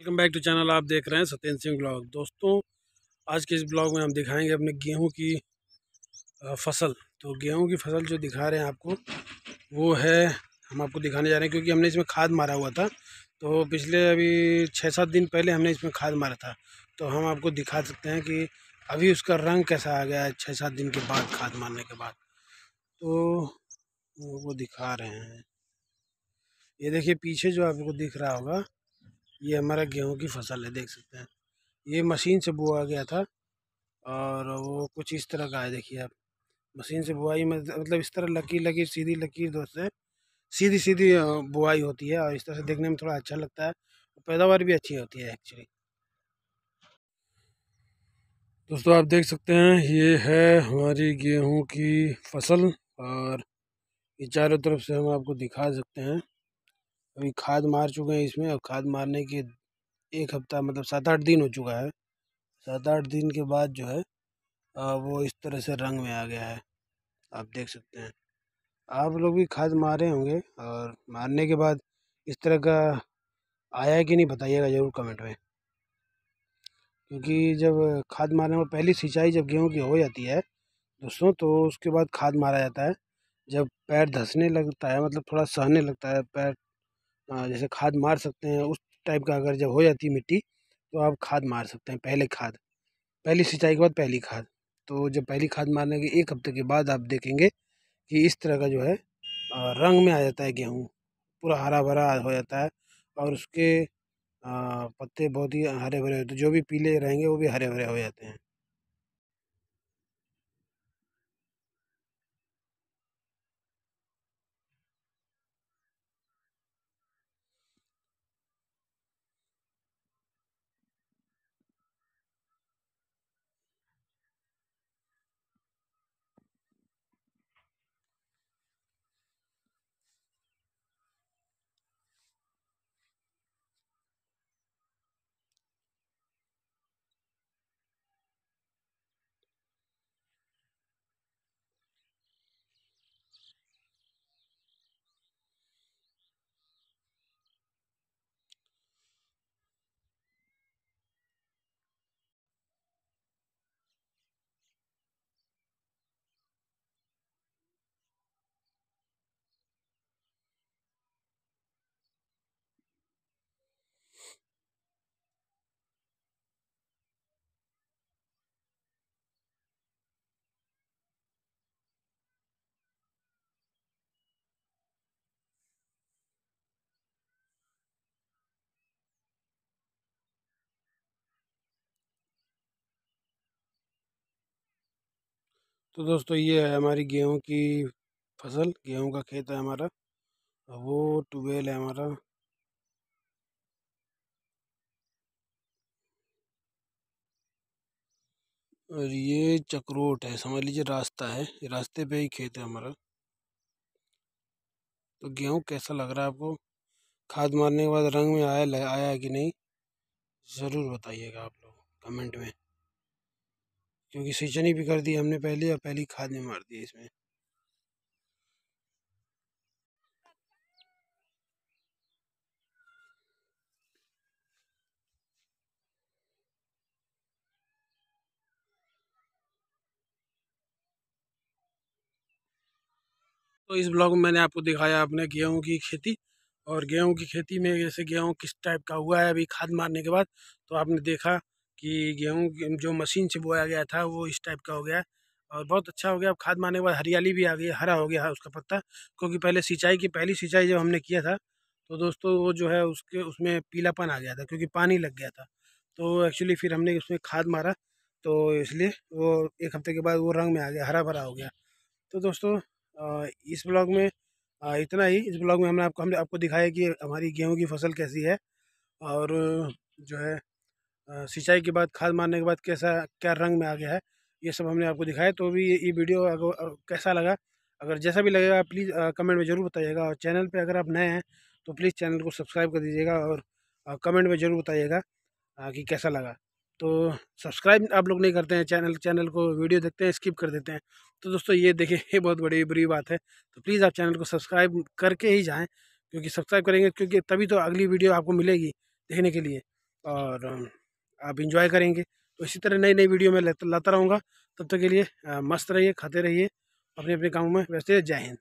Welcome back to channel, आप देख रहे हैं सत्येंद्र सिंह ब्लॉग। दोस्तों, आज के इस ब्लॉग में हम दिखाएँगे अपने गेहूँ की फ़सल। तो गेहूँ की फ़सल जो दिखा रहे हैं आपको, वो है, हम आपको दिखाने जा रहे हैं क्योंकि हमने इसमें खाद मारा हुआ था। तो पिछले अभी छः सात दिन पहले हमने इसमें खाद मारा था। तो हम आपको दिखा सकते हैं कि अभी उसका रंग कैसा आ गया है छः सात दिन के बाद, खाद मारने के बाद। तो वो दिखा रहे हैं। ये देखिए, पीछे जो आपको दिख रहा होगा ये हमारा गेहूँ की फ़सल है, देख सकते हैं। ये मशीन से बोआ गया था और वो कुछ इस तरह का है, देखिए आप। मशीन से बुआई में मतलब इस तरह लकीर लकीर, सीधी लकीर दोस्त है सीधी सीधी बुआई होती है और इस तरह से देखने में थोड़ा अच्छा लगता है। पैदावार भी अच्छी होती है एक्चुअली दोस्तों, आप देख सकते हैं, ये है हमारी गेहूँ की फ़सल और ये चारों तरफ़ से हम आपको दिखा सकते हैं। अभी खाद मार चुके हैं इसमें, और खाद मारने के एक हफ़्ता मतलब सात आठ दिन हो चुका है। सात आठ दिन के बाद जो है वो इस तरह से रंग में आ गया है। आप देख सकते हैं। आप लोग भी खाद मारे होंगे, और मारने के बाद इस तरह का आया कि नहीं, बताइएगा ज़रूर कमेंट में। क्योंकि जब खाद मारने में पहली सिंचाई जब गेहूँ की हो जाती है, दोस्तों तो उसके बाद खाद मारा जाता है। जब पैर धंसने लगता है मतलब थोड़ा सहने लगता है, पैर जैसे खाद मार सकते हैं, उस टाइप का अगर जब हो जाती है मिट्टी तो आप खाद मार सकते हैं, पहले खाद। पहली सिंचाई के बाद पहली खाद। तो जब पहली खाद मारने के एक हफ़्ते के बाद आप देखेंगे कि इस तरह का जो है रंग में आ जाता है गेहूँ। पूरा हरा भरा हो जाता है और उसके पत्ते बहुत ही हरे भरे होते जो भी पीले रहेंगे वो भी हरे भरे हो जाते हैं। तो दोस्तों, ये है हमारी गेहूँ की फ़सल। गेहूँ का खेत है हमारा वो ट्यूबवेल है हमारा। और ये चक्रोट है, समझ लीजिए रास्ता है। रास्ते पे ही खेत है हमारा। तो गेहूँ कैसा लग रहा है आपको? खाद मारने के बाद रंग में आया आया कि नहीं? ज़रूर बताइएगा आप लोग कमेंट में। क्योंकि सिंचनी भी कर दी हमने पहले और पहली खाद नहीं मार दी इसमें। तो इस ब्लॉग में मैंने आपको दिखाया, अपने गेहूँ की खेती और गेहूँ की खेती में जैसे गेहूँ किस टाइप का हुआ है, अभी खाद मारने के बाद तो आपने देखा कि गेहूँ जो मशीन से बोया गया था, वो इस टाइप का हो गया। और बहुत अच्छा हो गया। अब खाद मारने के बाद हरियाली भी आ गई, हरा हो गया है उसका पत्ता। क्योंकि पहले सिंचाई की, पहली सिंचाई जब हमने किया था तो दोस्तों वो जो है उसके, उसमें पीलापन आ गया था, क्योंकि पानी लग गया था। तो एक्चुअली फिर हमने उसमें खाद मारा तो इसलिए वो एक हफ़्ते के बाद वो रंग में आ गया हरा भरा हो गया। तो दोस्तों इस ब्लॉग में इतना ही। इस ब्लॉग में हमने आपको हमने आपको दिखाया कि हमारी गेहूँ की फ़सल कैसी है, और जो है सिंचाई के बाद खाद मारने के बाद कैसा, क्या रंग में आ गया है, ये सब हमने आपको दिखाया। तो भी ये वीडियो अगर कैसा लगा? अगर जैसा भी लगेगा, प्लीज़ कमेंट में ज़रूर बताइएगा। और चैनल पे अगर आप नए हैं तो प्लीज़ चैनल को सब्सक्राइब कर दीजिएगा और कमेंट में ज़रूर बताइएगा कि कैसा लगा। तो सब्सक्राइब आप लोग नहीं करते हैं चैनल चैनल को वीडियो देखते हैं, स्किप कर देते हैं। तो दोस्तों, ये देखिए, ये बहुत बड़ी, बुरी बात है। तो प्लीज़ आप चैनल को सब्सक्राइब करके ही जाएँ, क्योंकि सब्सक्राइब करेंगे, क्योंकि तभी तो अगली वीडियो आपको मिलेगी देखने के लिए। और आप इंजॉय करेंगे। तो इसी तरह नई नई वीडियो में लाता रहूँगा। तब तक के लिए मस्त रहिए, खाते रहिए अपने अपने कामों में व्यस्त जय हिंद।